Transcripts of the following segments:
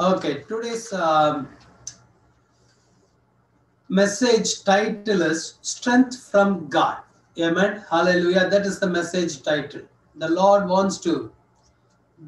Okay, today's um, message title is Strength from God. Amen. Hallelujah. That is the message title. The Lord wants to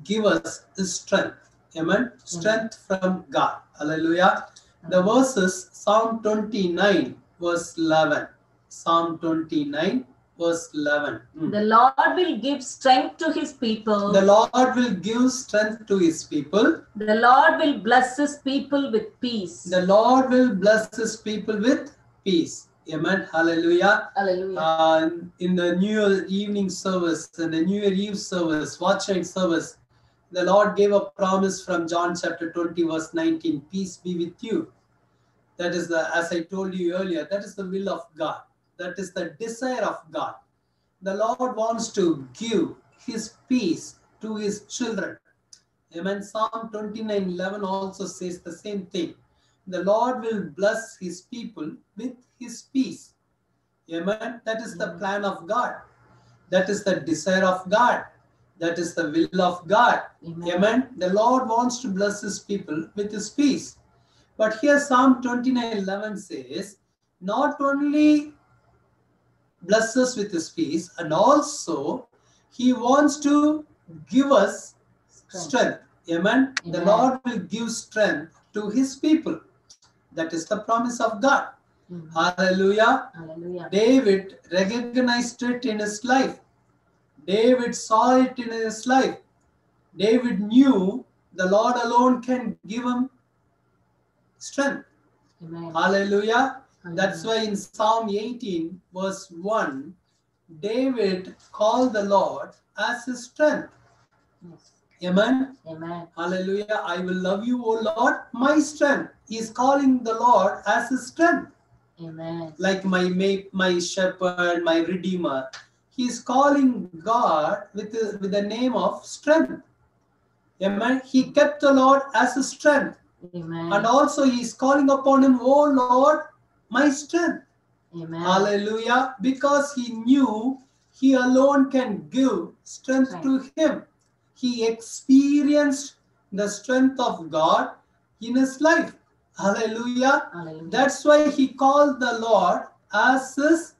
give us strength. Amen. Strength from God. Hallelujah. The verses Psalm 29, verse 11. Psalm 29, verse 11. Hmm. The Lord will give strength to his people. The Lord will give strength to His people. The Lord will bless his people with peace. The Lord will bless His people with peace. Amen. Hallelujah. Hallelujah. Uh, in the New Year evening service, in the New Year Eve service, watch night service, the Lord gave a promise from John chapter 20, verse 19 Peace be with you. That is the, as I told you earlier, that is the will of God. That is the desire of God. The Lord wants to give His peace to His children. Amen. Psalm 29 11 also says the same thing. The Lord will bless His people with His peace. Amen. That is the plan of God. That is the desire of God. That is the will of God. Amen. Amen. The Lord wants to bless His people with His peace. But here Psalm 29 11 says, not only bless us with His peace, and also He wants to give us strength. Amen. The Lord will give strength to His people. That is the promise of God. Mm. Hallelujah. Hallelujah. David recognized it in his life. David saw it in his life. David knew the Lord alone can give him strength. Amen. Hallelujah. That's why in Psalm 18, verse 1, David called the Lord as his strength. Yes. Amen. Amen. Hallelujah. I will love you, O Lord, my strength. He is calling the Lord as his strength. Amen. like my my shepherd, my redeemer. He's calling God with the, with the name of strength. Amen. He kept the Lord as his strength, Amen. and also he's calling upon him, O Lord, my strength. Amen. Hallelujah. Because he knew he alone can give strength to him. He experienced the strength of God in his life. Hallelujah. Hallelujah. That's why he called the Lord as his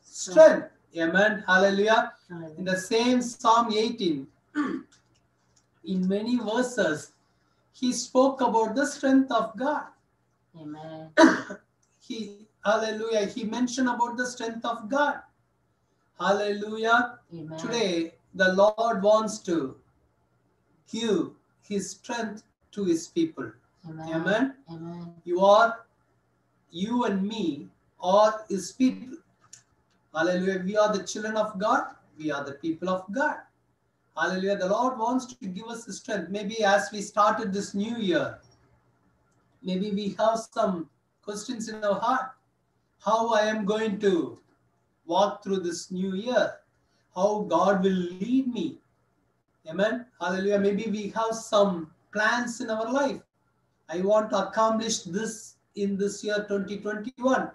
strength. Amen. Hallelujah. In the same Psalm 18, in many verses, he spoke about the strength of God. Amen. He, hallelujah, he mentioned about the strength of God. Hallelujah. Amen. Today, the Lord wants to give his strength to his people. Amen. Amen. Amen. you are you and me are his people hallelujah we are the children of god we are the people of god hallelujah the lord wants to give us the strength maybe as we started this new year maybe we have some questions in our heart how i am going to walk through this new year how god will lead me amen hallelujah maybe we have some plans in our life I want to accomplish this in this year 2021.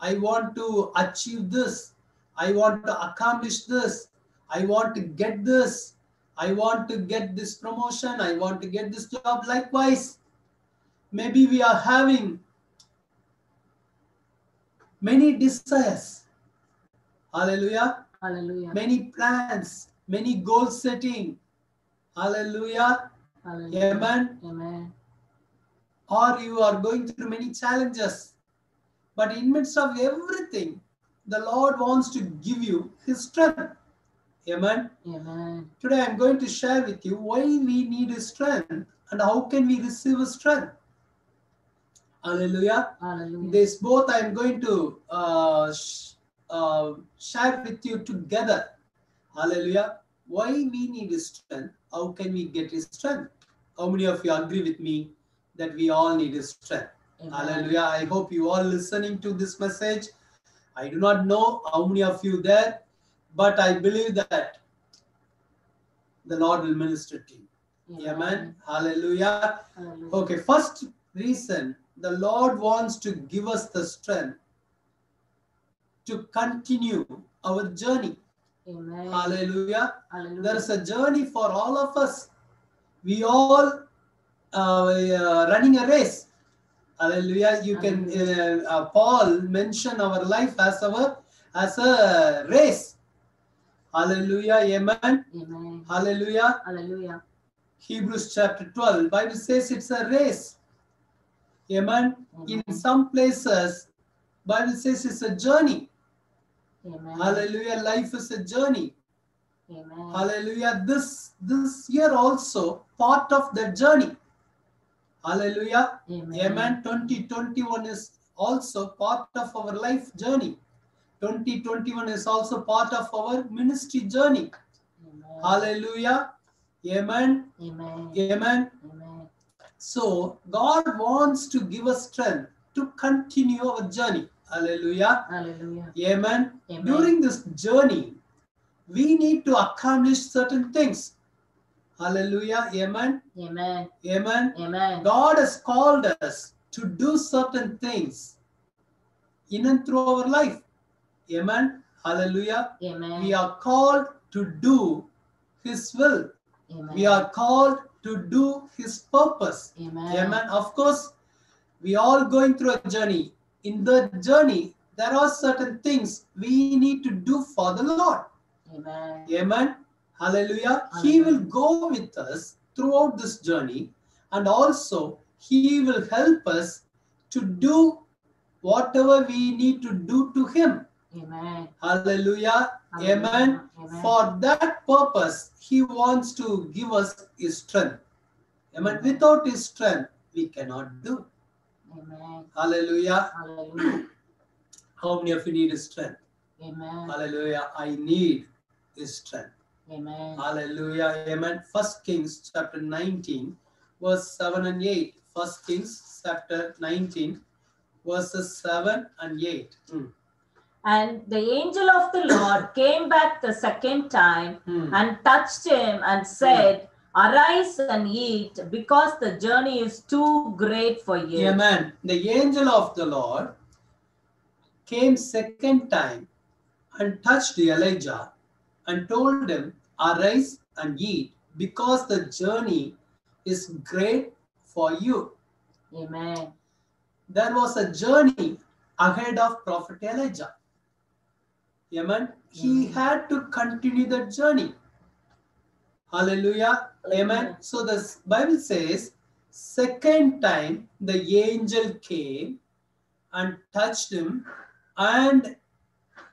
I want to achieve this. I want to accomplish this. I want to get this. I want to get this promotion. I want to get this job. Likewise, maybe we are having many desires. Hallelujah. Hallelujah. Many plans, many goal setting. Hallelujah. Hallelujah. Amen. Amen. or you are going through many challenges. But in midst of everything, the Lord wants to give you His strength. Amen. Amen. Today I'm going to share with you why we need His strength and how can we receive His strength. Hallelujah. Hallelujah. This both I'm going to uh, sh- uh, share with you together. Hallelujah. Why we need strength? How can we get strength? How many of you agree with me that we all need strength? Amen. Hallelujah. I hope you all listening to this message. I do not know how many of you there, but I believe that the Lord will minister to you. Amen. Hallelujah. Hallelujah. Okay, first reason the Lord wants to give us the strength to continue our journey. Amen. Hallelujah. Hallelujah. There is a journey for all of us. We all uh, uh, running a race. Hallelujah. You can uh, uh, Paul mention our life as our as a race. Hallelujah. Amen. Amen. Hallelujah. Hallelujah. Hebrews chapter 12. Bible says it's a race. Amen. In some places, Bible says it's a journey. Amen. Hallelujah. Life is a journey. Amen. Hallelujah. This this year also part of the journey. Hallelujah. Amen. Amen. 2021 is also part of our life journey. 2021 is also part of our ministry journey. Amen. Hallelujah. Amen. Amen. Amen. So God wants to give us strength to continue our journey. Hallelujah. Hallelujah. Amen. Amen. During this journey, we need to accomplish certain things. Hallelujah. Amen. Amen. Amen. Amen. God has called us to do certain things in and through our life. Amen. Hallelujah. Amen. We are called to do His will. Amen. We are called to do His purpose. Amen. Amen. Of course, we all going through a journey. In the journey, there are certain things we need to do for the Lord. Amen. Amen. Hallelujah. He will go with us throughout this journey and also He will help us to do whatever we need to do to Him. Amen. Hallelujah. Amen. Amen. For that purpose, He wants to give us His strength. Amen. Without His strength, we cannot do. Amen. Hallelujah. Hallelujah. How many of you need His strength? Amen. Hallelujah. I need His strength. Amen. Hallelujah. Amen. First Kings chapter 19, verse 7 and 8. First Kings chapter 19, verses 7 and 8. Hmm. And the angel of the Lord came back the second time Hmm. and touched him and said, Arise and eat, because the journey is too great for you. Amen. The angel of the Lord came second time and touched Elijah and told him, Arise and eat, because the journey is great for you. Amen. There was a journey ahead of Prophet Elijah. Amen. He had to continue the journey. Hallelujah. Amen. So the Bible says, second time the angel came and touched him and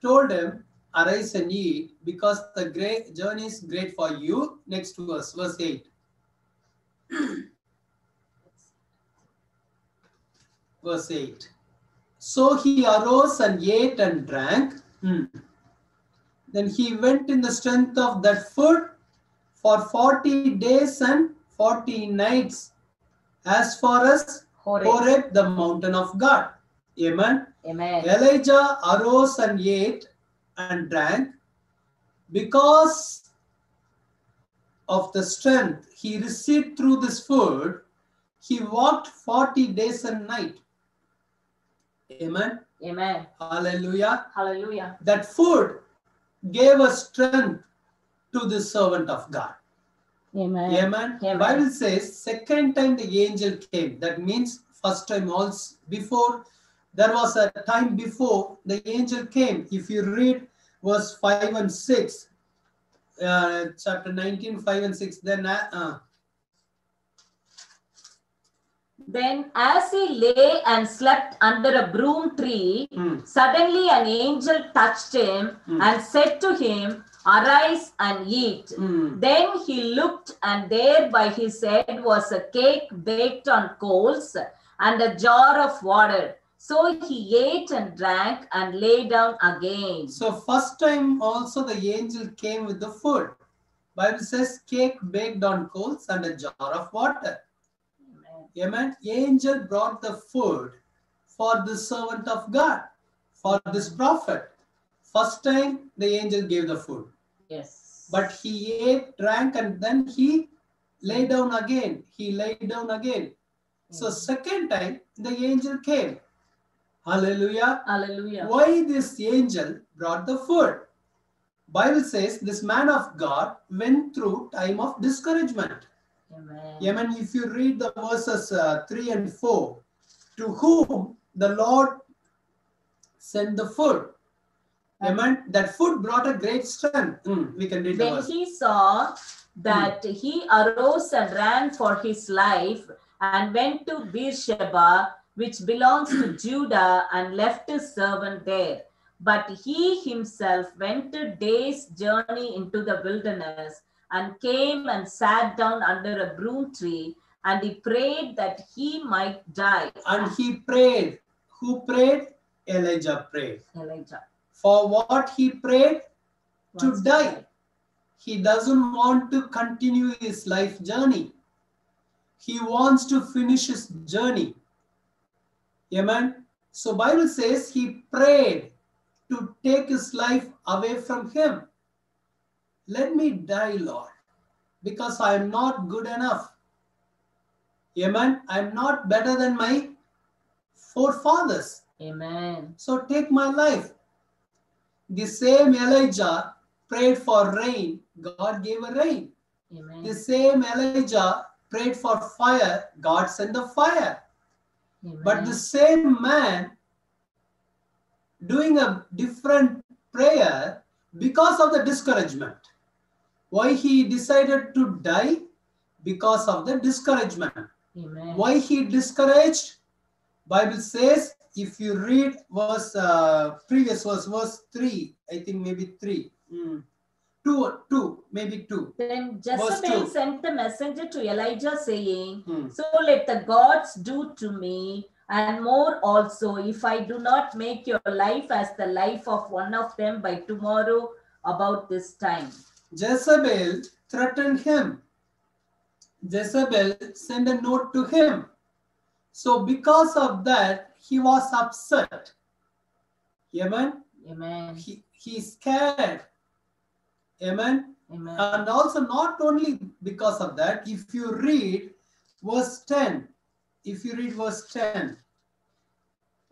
told him, Arise and eat, because the great journey is great for you. Next verse, verse 8. verse 8. So he arose and ate and drank. Hmm. Then he went in the strength of that food for 40 days and 40 nights as far as Horeb. Horeb, the mountain of God. Amen. Amen. Elijah arose and ate and drank because of the strength he received through this food. He walked 40 days and night. Amen. Amen. Hallelujah. Hallelujah. That food gave us strength to the servant of God. Amen. Amen. Amen. Bible says second time the angel came. That means first time also before there was a time before the angel came. If you read verse 5 and 6, uh, chapter 19, 5 and 6, then uh, uh, Then, as he lay and slept under a broom tree, hmm, suddenly an angel touched him Hmm. and said to him, Arise and eat. hmm, Then he looked, and there by his head was a cake baked on coals and a jar of water. So he ate and drank and lay down again. So first time also the angel came with the food. Bible says cake baked on coals and a jar of water. Amen. Angel brought the food for the servant of God, for this prophet. First time the angel gave the food, Yes. but he ate, drank, and then he lay down again. He lay down again. So hmm. second time the angel came. Hallelujah. Hallelujah. Why this angel brought the food? Bible says this man of God went through time of discouragement. Amen. Amen. If you read the verses uh, 3 and 4, to whom the Lord sent the food. Amen. That food brought a great strength. Mm, we can read When he saw that he arose and ran for his life and went to Beersheba, which belongs to Judah, and left his servant there. But he himself went a day's journey into the wilderness and came and sat down under a broom tree, and he prayed that he might die. And he prayed. Who prayed? Elijah prayed. Elijah For what he prayed? To die. He doesn't want to continue his life journey. He wants to finish his journey. Amen. So Bible says he prayed to take his life away from him. Let me die, Lord, because I am not good enough. Amen. I am not better than my forefathers. Amen. So take my life. The same Elijah prayed for rain, God gave a rain. Amen. The same Elijah prayed for fire, God sent the fire. Amen. But the same man doing a different prayer because of the discouragement. Why he decided to die? Because of the discouragement. Amen. Why he discouraged? Bible says, if you read verse uh, previous verse, verse three, I think maybe three, Mm. two, two, maybe two. Then Jezebel sent a messenger to Elijah saying, Hmm. So let the gods do to me, and more also, if I do not make your life as the life of one of them by tomorrow about this time. Jezebel threatened him. Jezebel sent a note to him. So because of that, he was upset. Amen. Amen. He he's scared. Amen. Amen. And also, not only because of that, if you read verse 10, if you read verse 10,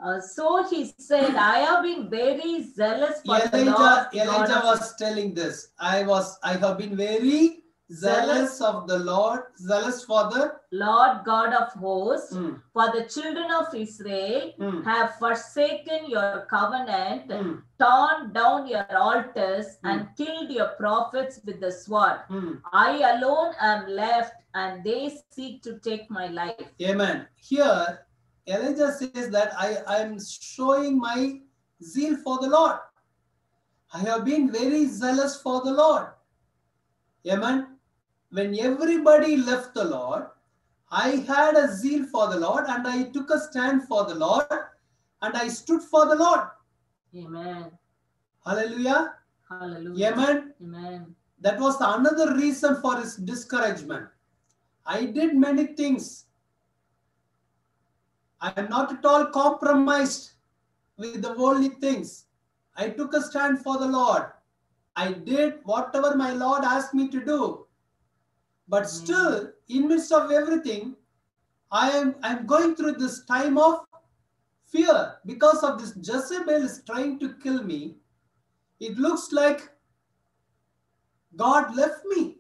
Uh, so he said, I have been very zealous for the Lord. Elijah, God Elijah was telling this. I was, I have been very zealous of the Lord, zealous for the. Lord God of hosts, Hmm, for the children of Israel hmm, have forsaken your covenant, hmm, torn down your altars, Hmm. and killed your prophets with the sword. hmm. I alone am left, and they seek to take my life. Amen. Here, Elijah says that I am showing my zeal for the Lord. I have been very zealous for the Lord. Amen. When everybody left the Lord, I had a zeal for the Lord and I took a stand for the Lord and I stood for the Lord. Amen. Hallelujah. Hallelujah. Amen. Amen. That was another reason for his discouragement. I did many things. I am not at all compromised with the worldly things. I took a stand for the Lord. I did whatever my Lord asked me to do. But hmm. still, in midst of everything, I am I'm going through this time of fear because of this Jezebel is trying to kill me. It looks like God left me.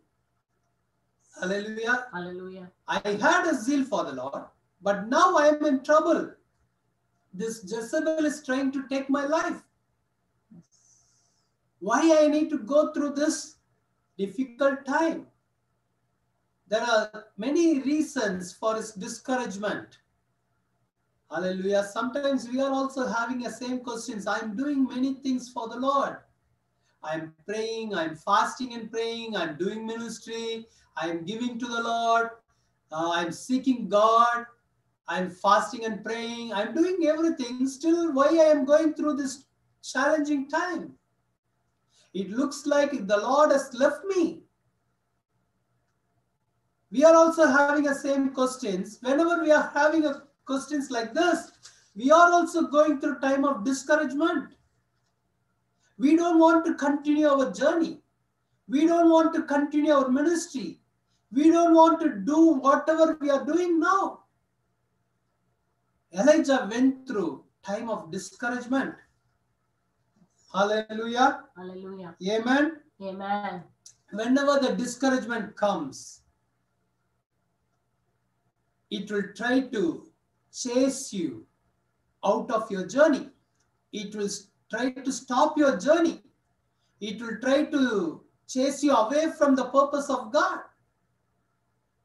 Hallelujah. Hallelujah. I had a zeal for the Lord, but now I am in trouble. This Jezebel is trying to take my life. Why I need to go through this difficult time? There are many reasons for his discouragement. Hallelujah. Sometimes we are also having the same questions. I'm doing many things for the Lord. I'm praying, I'm fasting and praying, I'm doing ministry, I'm giving to the Lord, uh, I'm seeking God, I'm fasting and praying, I'm doing everything. Still, why I am going through this challenging time? It looks like the Lord has left me. We are also having the same questions. Whenever we are having a questions like this, we are also going through time of discouragement. We don't want to continue our journey. We don't want to continue our ministry. We don't want to do whatever we are doing now. Elijah went through time of discouragement. Hallelujah. Hallelujah. Amen. Amen. Whenever the discouragement comes, it will try to chase you out of your journey. It will try to stop your journey. It will try to chase you away from the purpose of God.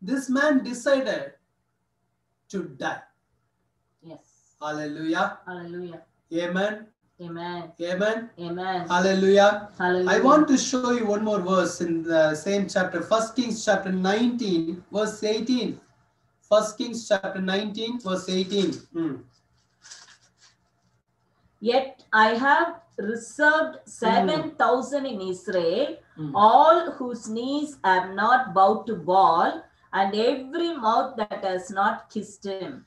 This man decided to die. Hallelujah. Hallelujah. Amen. Amen. Amen. Amen. Hallelujah. Hallelujah. I want to show you one more verse in the same chapter, First Kings chapter 19, verse 18. First Kings chapter 19, verse 18. Hmm. Yet I have reserved 7,000 in Israel, Mm. all whose knees have not bowed to Baal, and every mouth that has not kissed him.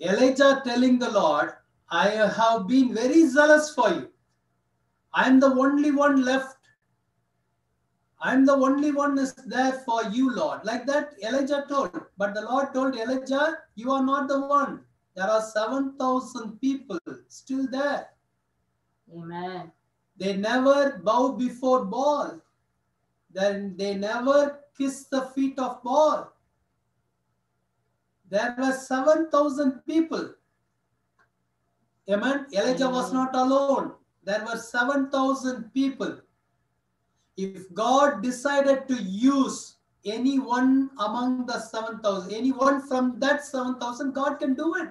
Elijah telling the Lord, I have been very zealous for you. I am the only one left. I am the only one is there for you, Lord. Like that, Elijah told. But the Lord told Elijah, You are not the one. There are 7,000 people still there. Amen. They never bow before Baal. Then they never kiss the feet of Baal. There were 7,000 people. Amen. Elijah was not alone. There were 7,000 people. If God decided to use anyone among the 7,000, anyone from that 7,000, God can do it.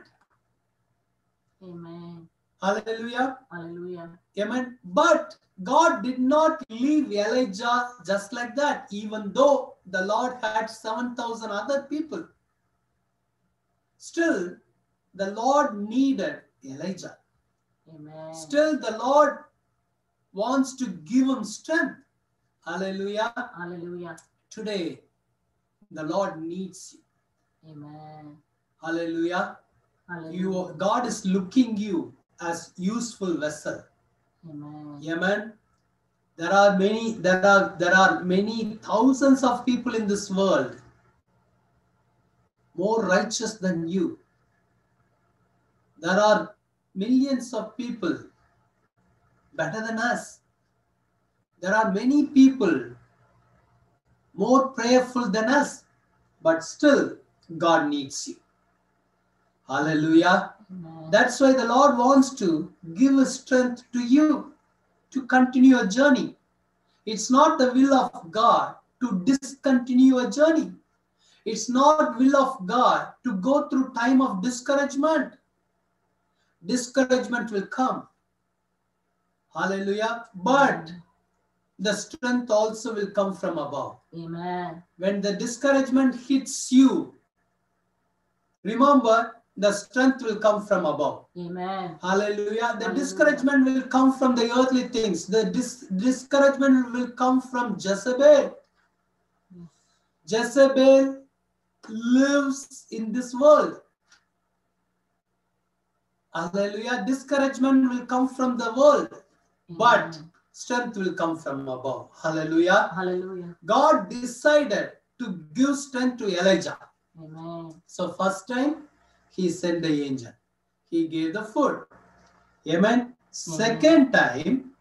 Amen. Hallelujah. Hallelujah. Amen. But God did not leave Elijah just like that, even though the Lord had 7,000 other people. Still, the Lord needed Elijah. Amen. Still, the Lord wants to give him strength. Hallelujah. Hallelujah. Today, the Lord needs you. Amen. Hallelujah. Hallelujah. You, God is looking you as useful vessel. Amen. Yemen. There are many, there are there are many thousands of people in this world more righteous than you. There are millions of people better than us. There are many people more prayerful than us, but still God needs you. Hallelujah. Amen. That's why the Lord wants to give strength to you to continue your journey. It's not the will of God to discontinue a journey. It's not will of God to go through time of discouragement. Discouragement will come. Hallelujah. But the strength also will come from above. Amen. When the discouragement hits you, remember the strength will come from above. Amen. Hallelujah. The Hallelujah. discouragement will come from the earthly things. The dis- discouragement will come from Jezebel. Jezebel lives in this world. Hallelujah. Discouragement will come from the world, but strength will come from above. Hallelujah. Hallelujah. God decided to give strength to Elijah. Amen. So first time he sent the angel. He gave the food. Amen. Second time,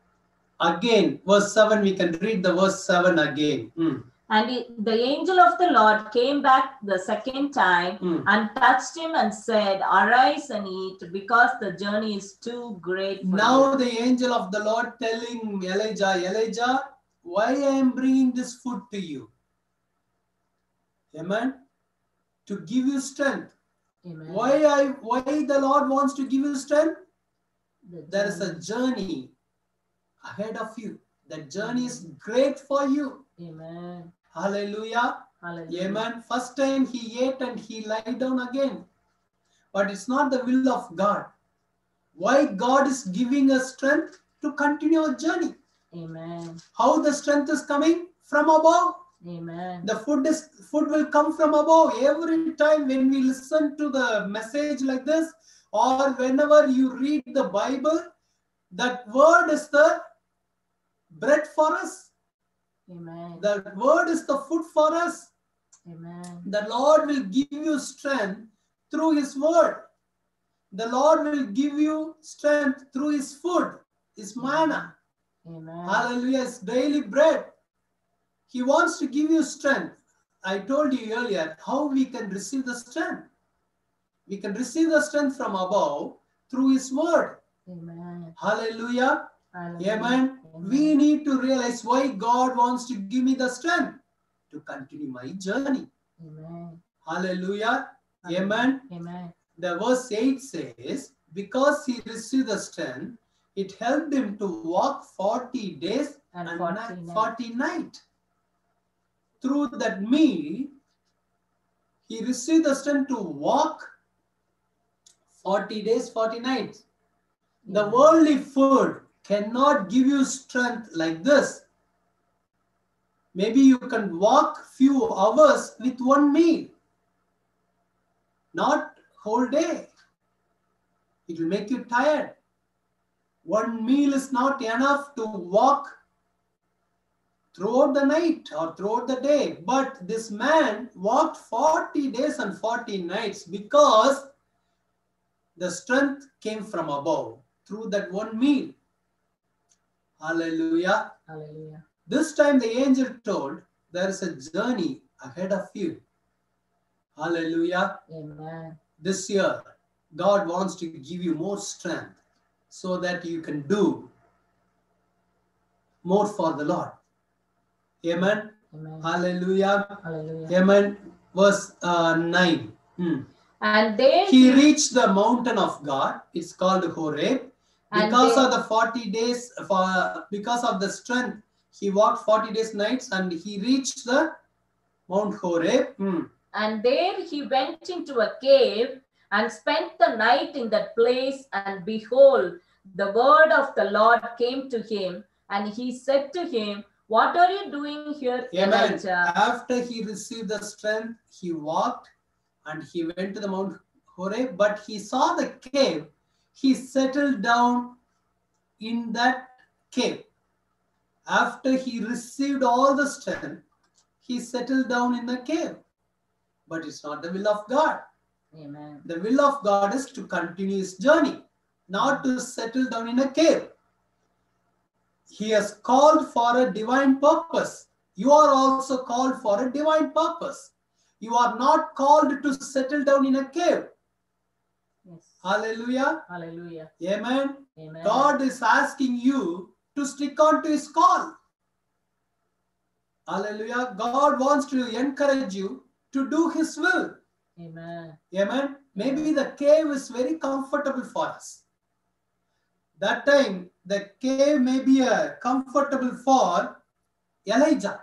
again, verse 7, we can read the verse 7 again. Mm, And he- the angel of the Lord came back the second time mm. and touched him and said, Arise and eat, because the journey is too great for Now the angel of the Lord telling Elijah, Elijah, why I am bringing this food to you? Amen. To give you strength. Amen. Why I why the Lord wants to give you strength? The There is a journey ahead of you. That journey is great for you. Amen. Hallelujah. Hallelujah. Amen. First time he ate and he lied down again. But it's not the will of God. Why God is giving us strength to continue our journey. Amen. How the strength is coming? From above. Amen. The food is food will come from above. Every time when we listen to the message like this, or whenever you read the Bible, that word is the bread for us. Amen. That word is the food for us. Amen. The Lord will give you strength through His word. The Lord will give you strength through His food, His manna. Amen. Hallelujah, His daily bread. He wants to give you strength. I told you earlier how we can receive the strength. we can receive the strength from above through His Word. Amen. Hallelujah. Hallelujah. Amen. We need to realize why God wants to give me the strength to continue my journey. Amen. Hallelujah. Amen. Amen. The verse 8 says, Because he received the strength, it helped him to walk 40 days And and 40 ni- nights. 40 night. Through that meal, he received the strength to walk 40 days, 40 nights. The worldly food cannot give you strength like this. Maybe you can walk few hours with one meal, not whole day. It will make you tired. One meal is not enough to walk throughout the night or throughout the day. But this man walked 40 days and 40 nights because the strength came from above through that one meal. Hallelujah. Hallelujah. This time the angel told, There is a journey ahead of you. Hallelujah. Amen. This year, God wants to give you more strength so that you can do more for the Lord. Amen. Amen. Hallelujah. Hallelujah. Amen. Verse uh, 9. Hmm. And there He reached the mountain of God. It's called Horeb. Because they- of the 40 days, for because of the strength, he walked 40 days nights and he reached the Mount Horeb. Hmm. And there he went into a cave and spent the night in that place. And behold, the word of the Lord came to him, and he said to him, What are you doing here, Amen. Elijah? After he received the strength, he walked and he went to the Mount Horeb, but he saw the cave. He settled down in that cave. After he received all the strength, he settled down in the cave. But it's not the will of God. Amen. The will of God is to continue his journey, not to settle down in a cave. He has called for a divine purpose. You are also called for a divine purpose. You are not called to settle down in a cave. Hallelujah. Hallelujah. Amen. Amen. God is asking you to stick on to his call. Hallelujah. God wants to encourage you to do his will. Amen. Amen. Maybe the cave is very comfortable for us. That time, the cave may be uh, comfortable for Elijah.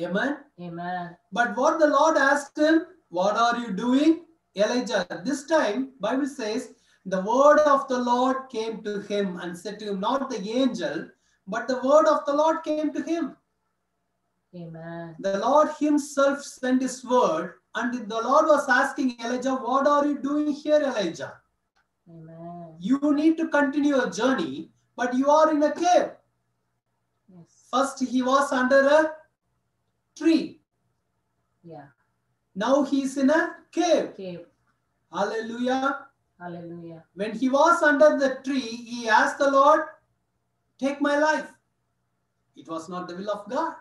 Amen. Amen. But what the Lord asked him, what are you doing? Elijah, this time, Bible says, the word of the Lord came to him and said to him, not the angel, but the word of the Lord came to him. Amen. The Lord himself sent his word, and the Lord was asking Elijah, What are you doing here, Elijah? Amen. You need to continue your journey, but you are in a cave. Yes. First, he was under a tree. Yeah. Now he's in a cave. Okay. Hallelujah. Hallelujah. When he was under the tree, he asked the Lord, Take my life. It was not the will of God.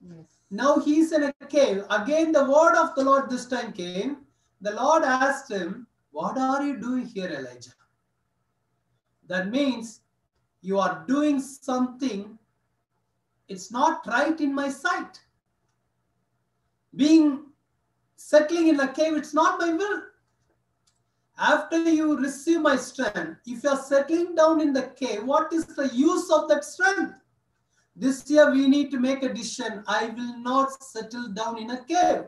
Yes. Now he's in a cave. Again, the word of the Lord this time came. The Lord asked him, What are you doing here, Elijah? That means you are doing something, it's not right in my sight. Being settling in a cave, it's not my will. After you receive my strength, if you are settling down in the cave, what is the use of that strength? This year we need to make a decision. I will not settle down in a cave.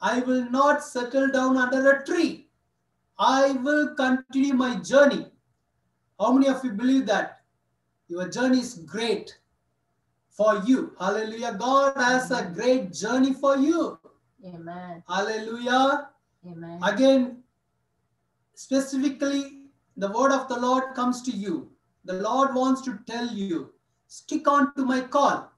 I will not settle down under a tree. I will continue my journey. How many of you believe that? Your journey is great for you. Hallelujah. God has a great journey for you. Amen. Hallelujah. Amen. Again, specifically, the word of the Lord comes to you. The Lord wants to tell you, stick on to my call.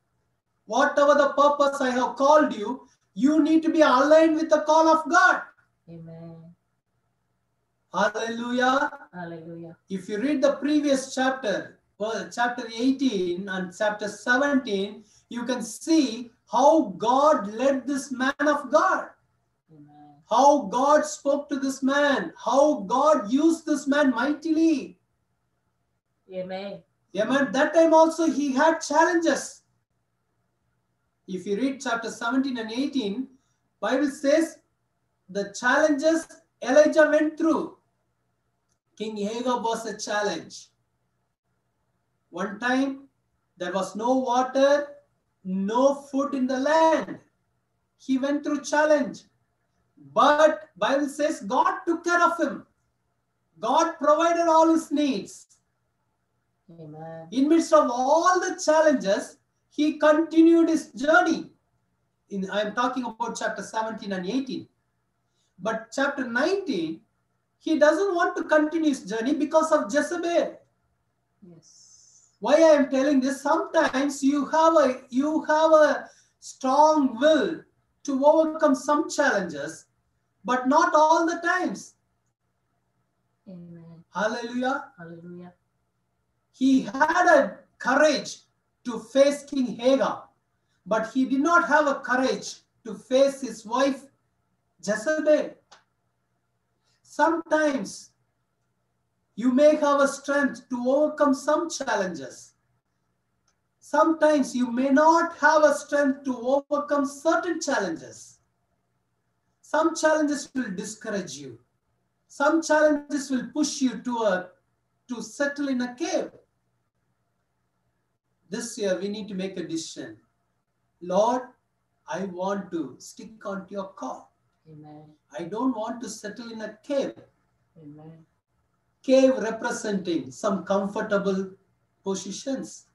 Whatever the purpose I have called you, you need to be aligned with the call of God. Amen. Hallelujah. Hallelujah. If you read the previous chapter, well, chapter 18 and chapter 17, you can see how God led this man of God. Amen. how God spoke to this man, how God used this man mightily. Amen. Amen. That time also he had challenges. If you read chapter 17 and 18, Bible says the challenges Elijah went through. King Ahab was a challenge. One time there was no water, no food in the land. He went through challenge. But Bible says God took care of him. God provided all his needs. Amen. In midst of all the challenges, he continued his journey. In I am talking about chapter 17 and 18. But chapter 19, he doesn't want to continue his journey because of Jezebel. Yes. Why I am telling this? Sometimes you have a you have a strong will to overcome some challenges, but not all the times. Amen. Hallelujah. Hallelujah. He had a courage to face King Ahab, but he did not have a courage to face his wife Jezebel. Sometimes you may have a strength to overcome some challenges. Sometimes you may not have a strength to overcome certain challenges. Some challenges will discourage you. Some challenges will push you to a to settle in a cave. This year we need to make a decision. Lord, I want to stick onto your call. Amen. I don't want to settle in a cave. Amen. Cave representing some comfortable positions.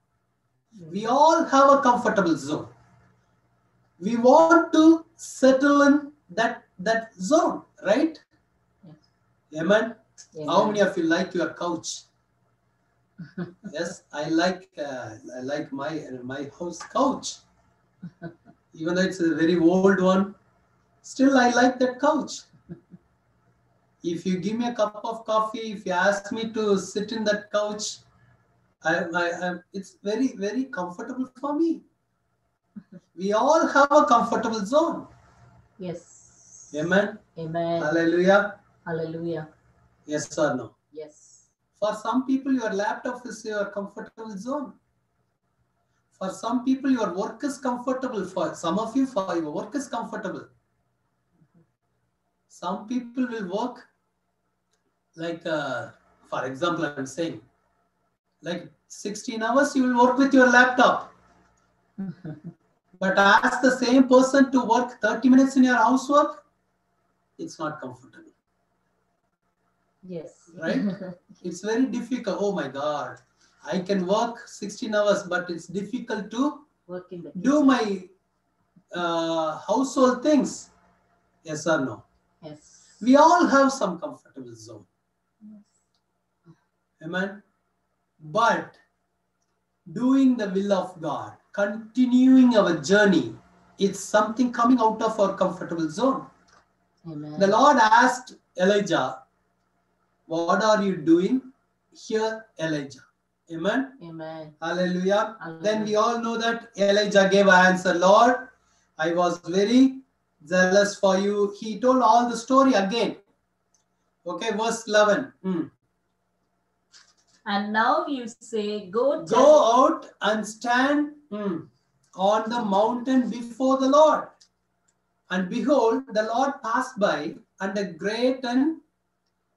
We all have a comfortable zone. We want to settle in that that zone, right? Yes. Amen. How many of you like your couch? yes, I like uh, I like my my house couch. Even though it's a very old one, still I like that couch. If you give me a cup of coffee, if you ask me to sit in that couch, I, I, I it's very very comfortable for me. We all have a comfortable zone. Yes. Amen. Amen. Hallelujah. Hallelujah. Yes or no? Yes. For some people, your laptop is your comfortable zone. For some people, your work is comfortable. For some of you, for your work is comfortable. Mm-hmm. Some people will work like, uh, for example, I'm saying, like 16 hours you will work with your laptop. But ask the same person to work 30 minutes in your housework, it's not comfortable. yes. Right? It's very difficult. Oh my God. I can work 16 hours, but it's difficult to Work in the do my uh, household things. Yes or no? Yes. We all have some comfortable zone. Amen. But doing the will of God, continuing our journey, it's something coming out of our comfortable zone. Amen. The Lord asked Elijah, What are you doing here, Elijah? Amen. Amen. Hallelujah. Hallelujah. Then we all know that Elijah gave an answer, Lord, I was very zealous for you. He told all the story again. Okay, verse 11. Hmm. And now you say, Go Go out and stand hmm, on the mountain before the Lord. And behold, the Lord passed by, and a great and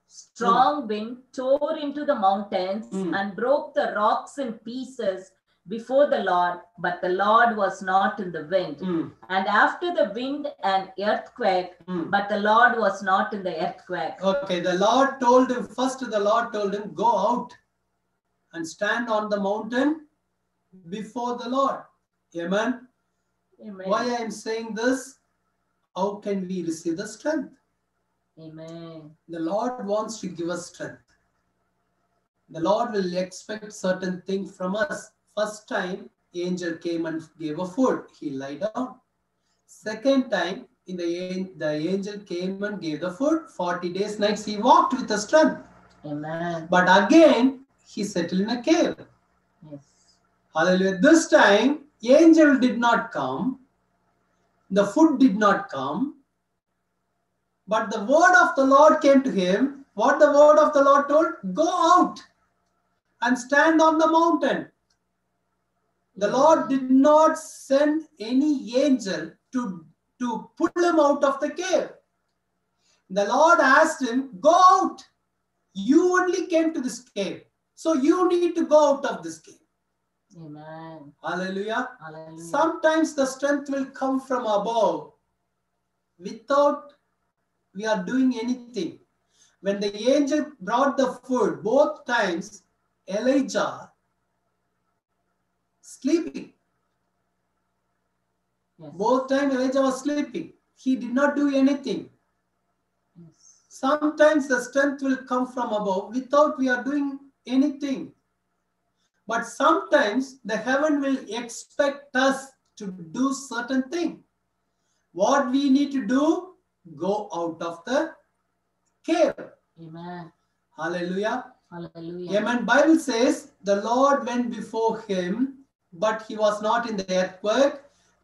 strong wind tore into the mountains Mm. and broke the rocks in pieces before the Lord, but the Lord was not in the wind. Hmm, And after the wind, an earthquake, hmm. but the Lord was not in the earthquake. Okay, the Lord told him, first the Lord told him, go out and stand on the mountain before the Lord. Amen. Amen. Why I am saying this? How can we receive the strength? Amen. The Lord wants to give us strength. The Lord will expect certain things from us. First time, angel came and gave a food. He lied down. Second time, in the, the angel came and gave the food. 40 days, nights, he walked with the strength. Amen. But again, he settled in a cave. Yes. Hallelujah. This time, angel did not come. The food did not come. But the word of the Lord came to him. What the word of the Lord told? Go out and stand on the mountain. The Lord did not send any angel to, to pull him out of the cave. The Lord asked him, Go out. You only came to this cave. So you need to go out of this cave. Amen. Hallelujah. Hallelujah. Sometimes the strength will come from above without we are doing anything. When the angel brought the food, both times Elijah sleeping. yes. Both times Elijah was sleeping. He did not do anything. Yes. Sometimes the strength will come from above without we are doing anything. But sometimes the heaven will expect us to do certain thing. What we need to do, go out of the cave. Amen. Hallelujah. Hallelujah. Amen. Bible says the Lord went before him, but he was not in the earthquake.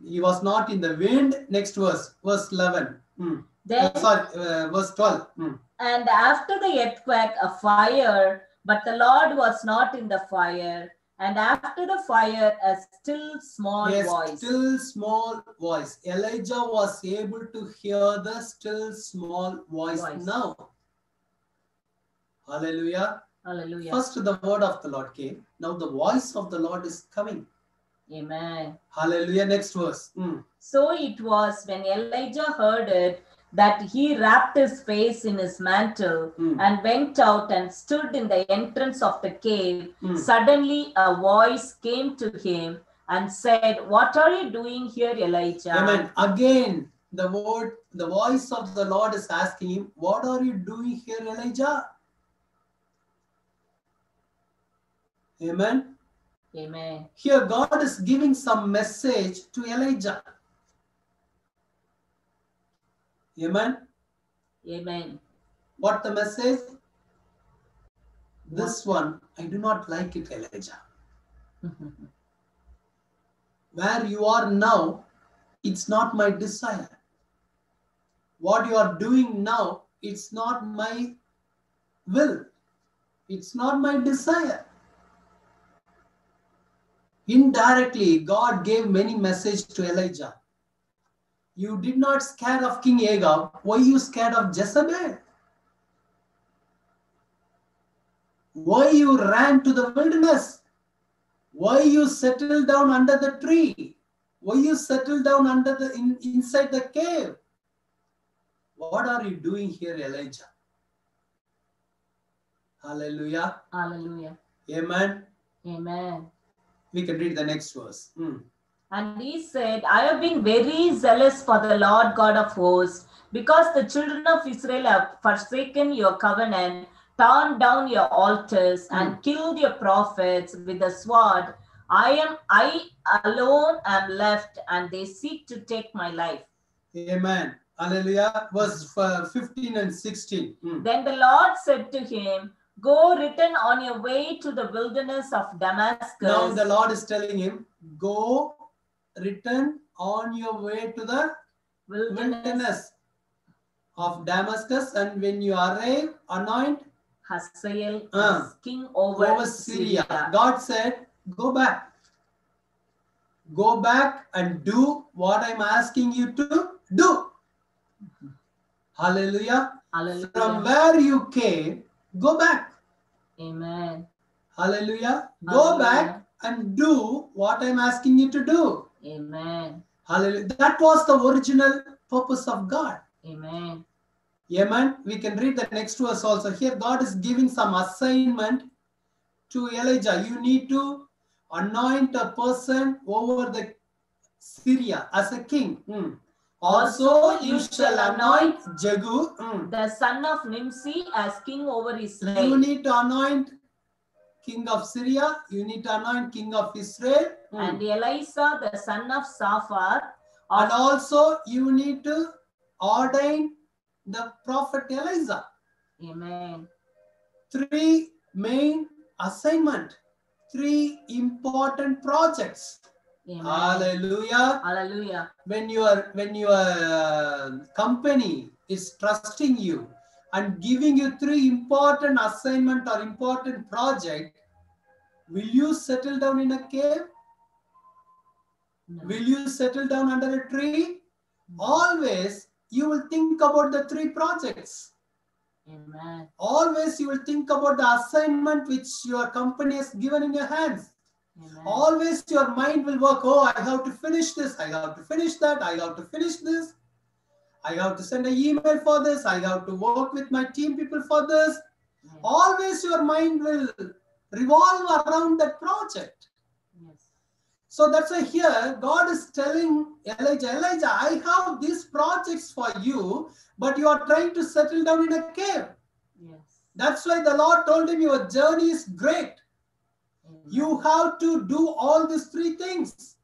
He was not in the wind. Next verse, verse 11. Hmm. Then Uh, sorry, uh, verse 12. Hmm. and after the earthquake, a fire, but the Lord was not in the fire. And after the fire, a still small a voice. still small voice. Elijah was able to hear the still small voice, Voice. now. Hallelujah. Hallelujah. First, the word of the Lord came. Now, the voice of the Lord is coming. Amen. Hallelujah. Next verse. Hmm. So it was when Elijah heard it that he wrapped his face in his mantle Hmm. and went out and stood in the entrance of the cave. Hmm. Suddenly a voice came to him and said, What are you doing here, Elijah? Amen. Again, the word, the voice of the Lord is asking him, What are you doing here, Elijah? Amen. Amen. Here, God is giving some message to Elijah. Amen. Amen. What the message? This one, I do not like it, Elijah. Where you are now, it's not my desire. What you are doing now, it's not my will. It's not my desire. Indirectly, God gave many message to Elijah. You did not scare of King Ahab. Why you scared of Jezebel? Why you ran to the wilderness? Why you settled down under the tree? Why you settled down under the in, inside the cave? What are you doing here, Elijah? Hallelujah. Hallelujah. Amen. Amen. We can read the next verse. Hmm. And he said, I have been very zealous for the Lord God of hosts, because the children of Israel have forsaken your covenant, torn down your altars, and killed your prophets with the sword. I am I alone am left, and they seek to take my life. Amen. Hallelujah. Verse uh, 15 and 16. Hmm. Then the Lord said to him, Go return on your way to the wilderness of Damascus. Now the Lord is telling him, Go, return on your way to the wilderness wilderness of Damascus, and when you arrive, anoint Hazael ah, as king over, over Syria. God said, Go back. Go back and do what I'm asking you to do. Mm-hmm. Hallelujah. Hallelujah. From where you came, go back. Amen. Hallelujah. Go Hallelujah. back and do what I'm asking you to do. Amen. Hallelujah. That was the original purpose of God. Amen. Amen. We can read the next verse also. Here, God is giving some assignment to Elijah. You need to anoint a person over the Syria as a king. Hmm. Also, you shall anoint Jehu. Hmm. The son of Nimshi as king over Israel. You need to anoint king of Syria. You need to anoint king of Israel. Hmm. And Elisha, the son of Safar, And also, you need to ordain the prophet Elisha. Amen. three main assignment three important projects Amen. hallelujah Hallelujah. when your when your uh, company is trusting you and giving you three important assignment or important project, will you settle down in a cave? No. Will you settle down under a tree? Always you will think about the three projects. Amen. Always you will think about the assignment which your company has given in your hands. Amen. Always your mind will work. Oh, I have to finish this. I have to finish that. I have to finish this. I have to send an email for this. I have to work with my team people for this. Yes. Always your mind will revolve around that project. Yes. So that's why here God is telling Elijah, Elijah, I have these projects for you, but you are trying to settle down in a cave. Yes. That's why the Lord told him, Your journey is great. You have to do all these three things.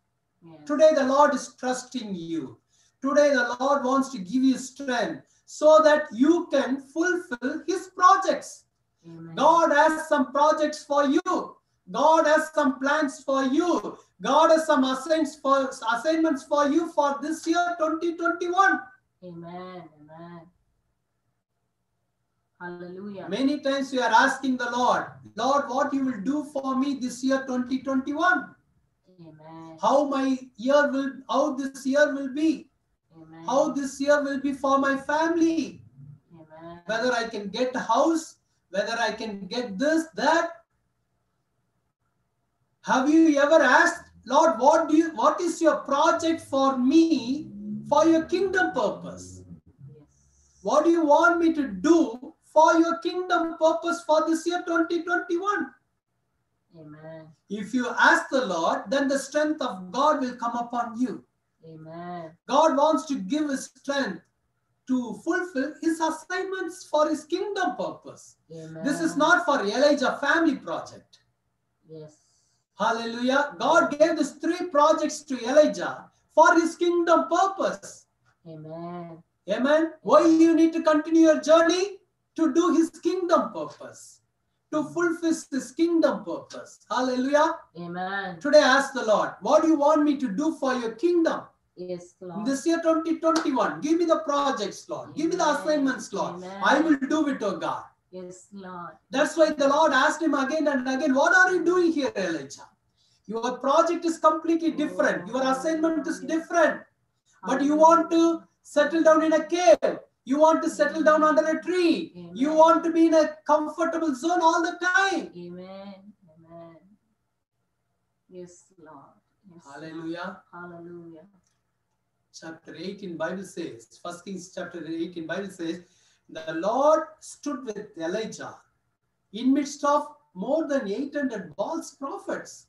Yes. Today, the Lord is trusting you. Today, the Lord wants to give you strength so that you can fulfill His projects. Amen. God has some projects for you. God has some plans for you. God has some assigns for, assignments for you for this year 2021. Amen. Amen. Hallelujah. Many times we are asking the Lord, Lord, what you will do for me this year 2021? Amen. How my year will, how this year will be? Amen. How this year will be for my family? Amen. Whether I can get a house, whether I can get this, that. Have you ever asked, Lord, what do you what is your project for me for your kingdom purpose? Yes. What do you want me to do for your kingdom purpose for this year 2021? Amen. If you ask the Lord, then the strength of God will come upon you. Amen. God wants to give his strength to fulfill his assignments for his kingdom purpose. Amen. This is not for Elijah family project. Yes. Hallelujah. God gave these three projects to Elijah for his kingdom purpose. Amen. Amen. Why you need to continue your journey? To do his kingdom purpose. To fulfill his kingdom purpose. Hallelujah. Amen. Today ask the Lord, what do you want me to do for your kingdom? Yes, Lord. This year 2021, give me the projects, Lord. Give me the Amen. assignments, Lord. Amen. I will do it, oh God. Yes, Lord. That's why the Lord asked him again and again, What are you doing here, Elijah? Your project is completely different. Oh, your assignment is different. But you want to settle down in a cave. You want to settle down under a tree. You want to be in a comfortable zone all the time. Amen. Amen. Yes, Lord. Yes, Lord. Hallelujah. Hallelujah. Chapter 18 Bible says, First Kings chapter 18 Bible says, the Lord stood with Elijah in midst of more than 800 false prophets.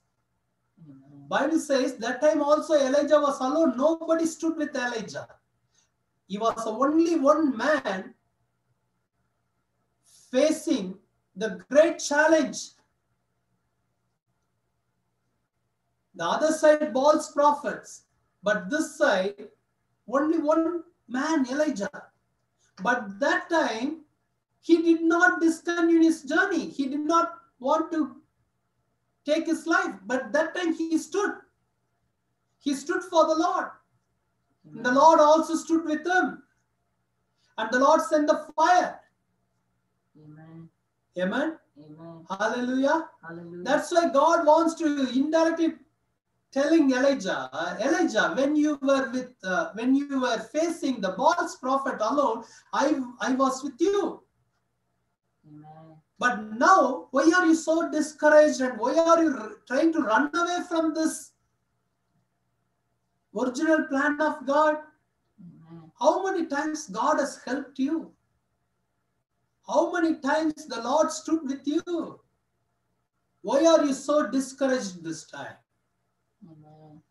Amen. Bible says that time also Elijah was alone. Nobody stood with Elijah. He was the only one man facing the great challenge. The other side, false prophets. But this side, only one man, Elijah. But that time, he did not discontinue his journey. He did not want to take his life. But that time he stood. He stood for the Lord. And the Lord also stood with him. And the Lord sent the fire. Amen. Amen. Amen. Hallelujah. Hallelujah. That's why God wants to indirectly telling Elijah, uh, Elijah, when you were with, uh, when you were facing the false prophet alone, I, I was with you. Amen. But now, why are you so discouraged and why are you trying to run away from this original plan of God? How many times God has helped you? How many times the Lord stood with you? Why are you so discouraged this time? Amen.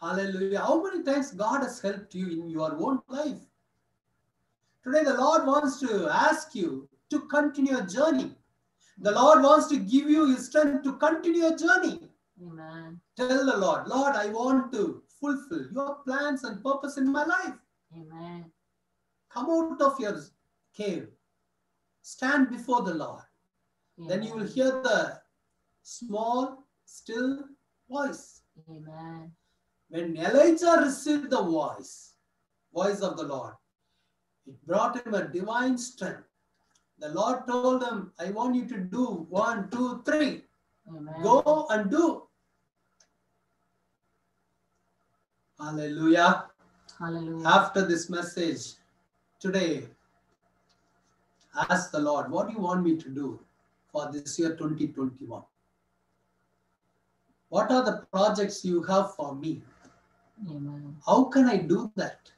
Hallelujah. How many times God has helped you in your own life? Today, the Lord wants to ask you to continue your journey. The Lord wants to give you His strength to continue your journey. Amen. Tell the Lord, Lord, I want to fulfill your plans and purpose in my life. Amen. Come out of your cave. Stand before the Lord. Then you will hear the small, still voice. Amen. When Elijah received the voice, voice of the Lord, It brought him a divine strength. The Lord told him, I want you to do one, two, three. Amen. Go and do. Hallelujah. Hallelujah. After this message today, ask the Lord, what do you want me to do for this year 2021? What are the projects you have for me? Amen. How can I do that?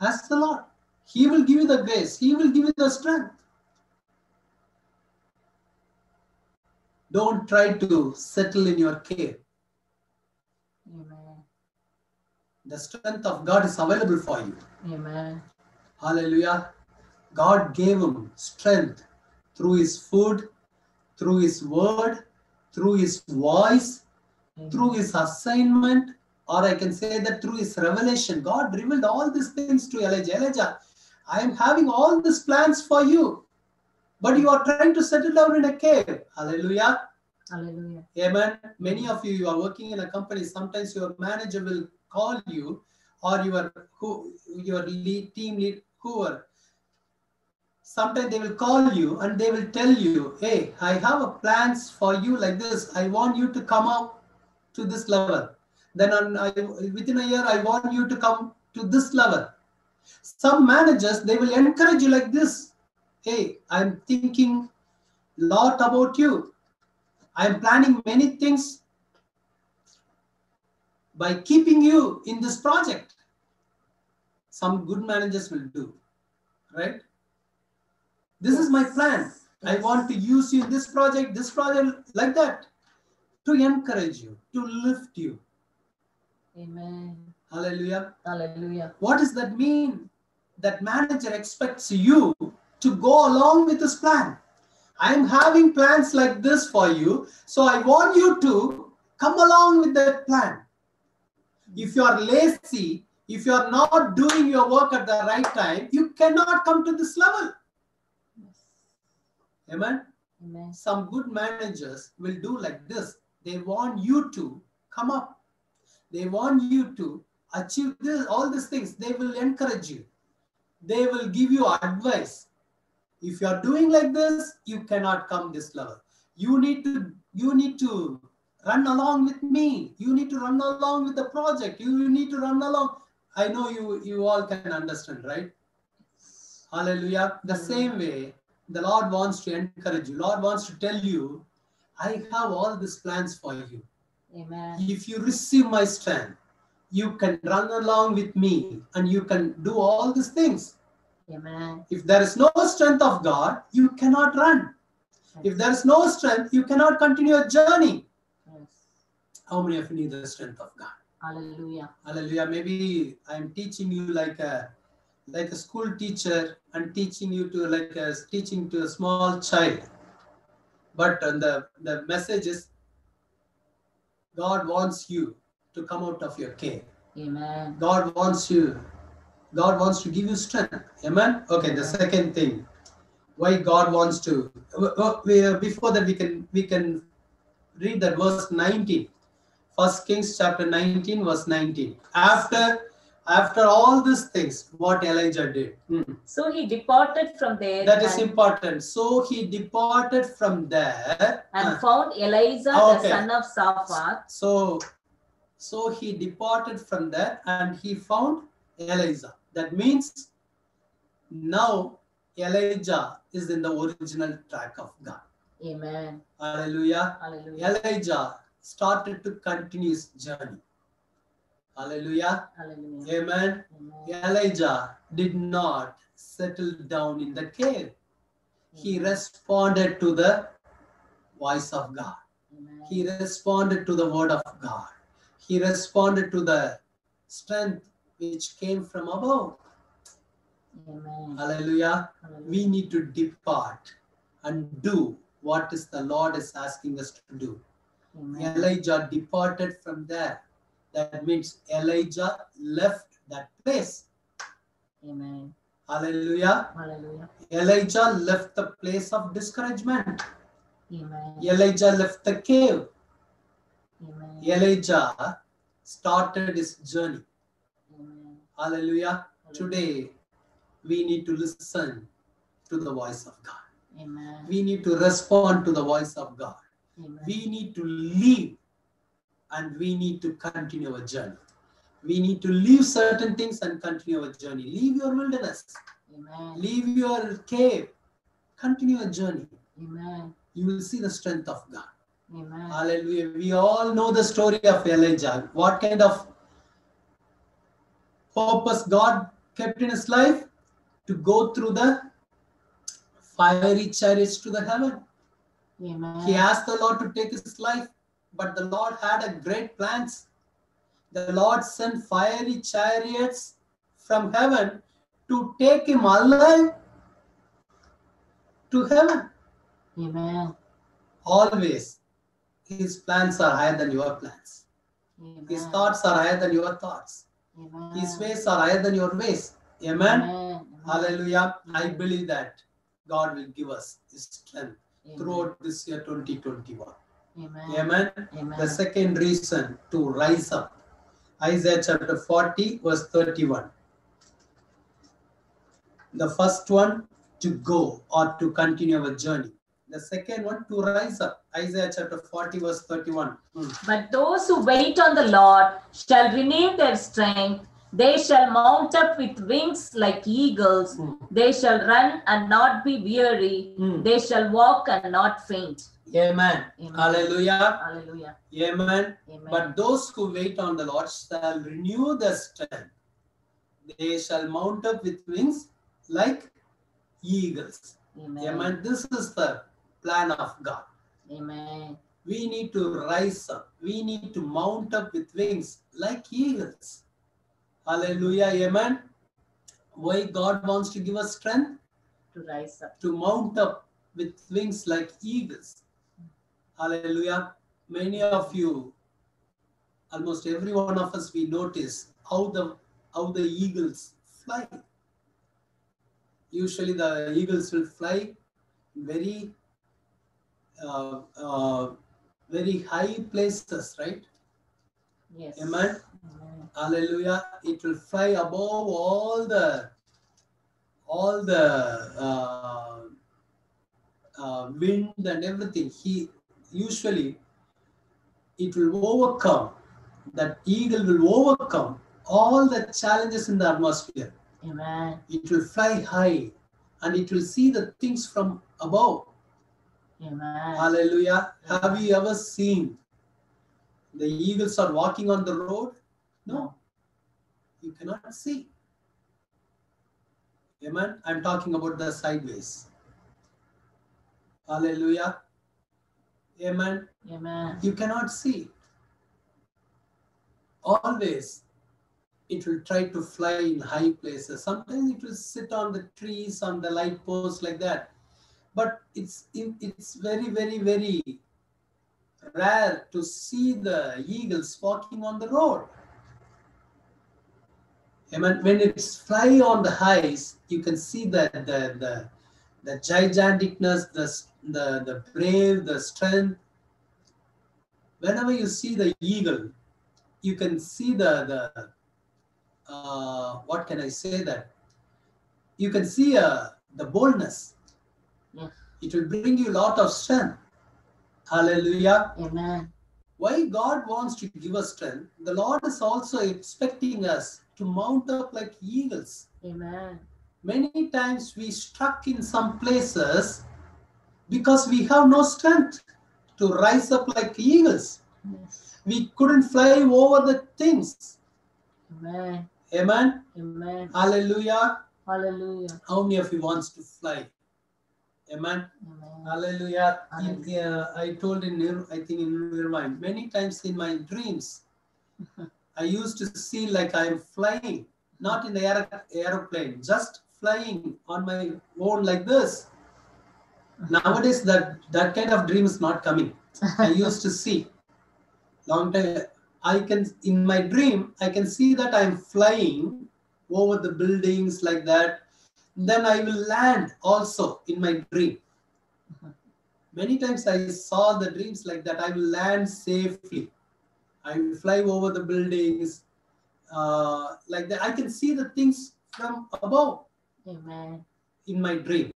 Ask the Lord. He will give you the grace, He will give you the strength. Don't try to settle in your cave. Amen. The strength of God is available for you. Amen. Hallelujah. God gave him strength through his food, through his word, through his voice, through his assignment, or I can say that through his revelation. God revealed all these things to Elijah. Elijah, I am having all these plans for you, but you are trying to settle down in a cave. Hallelujah. Hallelujah. Amen. Many of you, you are working in a company. Sometimes your manager will call you, or your who your lead, team lead, whoever. Sometimes they will call you and they will tell you, "Hey, I have a plans for you like this. I want you to come up to this level. Then on, I, within a year, I want you to come to this level." Some managers they will encourage you like this. Hey, I'm thinking lot about you. I am planning many things by keeping you in this project. Some good managers will do, right? This is my plan. I want to use you in this project, this project, like that, to encourage you, to lift you. Amen. Hallelujah. Hallelujah. What does that mean? That manager expects you to go along with his plan. I am having plans like this for you, so I want you to come along with that plan. If you are lazy, if you are not doing your work at the right time, you cannot come to this level. Amen. Amen. Some good managers will do like this. They want you to come up. They want you to achieve this, all these things. They will encourage you. They will give you advice. If you are doing like this, you cannot come this level. You need to you need to run along with me. You need to run along with the project. You need to run along. I know you you all can understand, right? Hallelujah. The Mm. same way, the Lord wants to encourage you. Lord wants to tell you, I have all these plans for you. Amen. If you receive my strength, you can run along with me and you can do all these things. Amen. If there is no strength of God, you cannot run. If there is no strength, you cannot continue a journey. How many of you need the strength of God? Hallelujah. Hallelujah. Maybe I'm teaching you like a like a school teacher and teaching you to like a teaching to a small child. But the the message is God wants you to come out of your cave. Amen. God wants you. God wants to give you strength. Amen. Okay. The second thing, why God wants to. w- w- we- uh, Before that, we can we can read that verse 19. First Kings chapter 19, verse 19. After after all these things, what Elisha did. Hmm. So he departed from there That is important. So he departed from there. and uh, found Elisha Okay. the son of Saphat. So, so he departed from there and he found Elijah. That means now Elijah is in the original track of God. Amen. Hallelujah. Hallelujah. Elijah started to continue his journey. Hallelujah. Hallelujah. Amen. Amen. Elijah did not settle down in the cave. He responded to the voice of God. Amen. He responded to the word of God. He responded to the strength which came from above. Amen. Hallelujah. Hallelujah. We need to depart and do what is the Lord is asking us to do. Amen. Elijah departed from there. That means Elijah left that place. Amen. Hallelujah. Hallelujah. Elijah left the place of discouragement. Amen. Elijah left the cave. Amen. Elijah started his journey. Amen. Hallelujah. Today, we need to listen to the voice of God. Amen. We need to respond to the voice of God. Amen. We need to leave and we need to continue our journey. We need to leave certain things and continue our journey. Leave your wilderness, Amen. leave your cave, continue a journey. Amen. You will see the strength of God. Amen. Hallelujah. We all know the story of Elijah. What kind of purpose God kept in his life? To go through the fiery chariots to the heaven. Amen. He asked the Lord to take his life, but the Lord had a great plans. The Lord sent fiery chariots from heaven to take him alive to heaven. Amen. Always, his plans are higher than your plans. Amen. His thoughts are higher than your thoughts. Amen. His ways are higher than your ways. Amen. Amen. Hallelujah. I believe that God will give us his strength Amen. throughout this year 2021. Amen. Amen. Amen. The second reason to rise up. Isaiah chapter 40, verse 31. The first one, to go or to continue our journey. The second one, to rise up. Isaiah chapter 40, verse 31. Hmm. But those who wait on the Lord shall renew their strength. They shall mount up with wings like eagles. Hmm. They shall run and not be weary. Hmm. They shall walk and not faint. Amen. Amen. Hallelujah. Hallelujah. Amen. Amen. But those who wait on the Lord shall renew their strength. They shall mount up with wings like eagles. Amen. Amen. This is the plan of God. Amen. We need to rise up. We need to mount up with wings like eagles. Hallelujah. Amen. Why God wants to give us strength? To rise up. To mount up with wings like eagles. Hallelujah. Many of you, almost every one of us, we notice how the how the eagles fly. Usually, the eagles will fly very, uh, uh, very high places, right? Yes. Amen. Amen. Hallelujah. It will fly above all the all the uh, uh, wind and everything. He usually it will overcome that eagle will overcome all the challenges in the atmosphere. Amen. It will fly high and it will see the things from above. Amen. Hallelujah. Have you ever seen the eagles are walking on the road? No. You cannot see. Amen. I'm talking about the sideways. Hallelujah. Amen. Amen. You cannot see. Always it will try to fly in high places. Sometimes it will sit on the trees, on the light posts like that. But it's it's very, very, very rare to see the eagles walking on the road. Amen. When it's fly on the highs, you can see the the the, the giganticness, the, the the brave, the strength. Whenever you see the eagle, you can see the the uh, what can I say that you can see uh, the boldness. Yes. It will bring you a lot of strength. Hallelujah. Amen. Why God wants to give us strength, the Lord is also expecting us to mount up like eagles. Amen. Many times we stuck in some places because we have no strength to rise up like eagles. Yes. We couldn't fly over the things. Amen. Amen. Amen. Hallelujah. Hallelujah. How many of you wants to fly? Amen. Amen. Hallelujah. In, uh, I told in I think in Irvine, many times in my dreams, I used to see like I'm flying, not in the aer- aeroplane, just flying on my own like this. Nowadays, that that kind of dream is not coming. I used to see long time. I can in my dream I can see that I'm flying over the buildings like that. Then I will land also in my dream. Uh-huh. Many times I saw the dreams like that. I will land safely. I will fly over the buildings uh, like that. I can see the things from above. Amen. in my dream.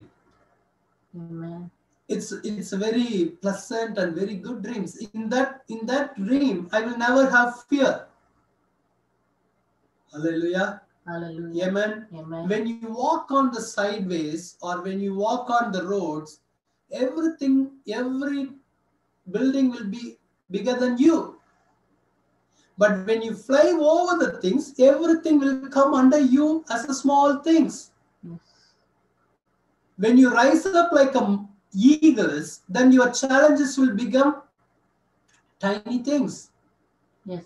Amen. It's it's a very pleasant and very good dreams. In that in that dream, I will never have fear. Hallelujah. Hallelujah. Amen. Amen. When you walk on the sideways or when you walk on the roads, everything, every building will be bigger than you. But when you fly over the things, everything will come under you as a small things. Yes. When you rise up like a eagles, then your challenges will become tiny things. Yes.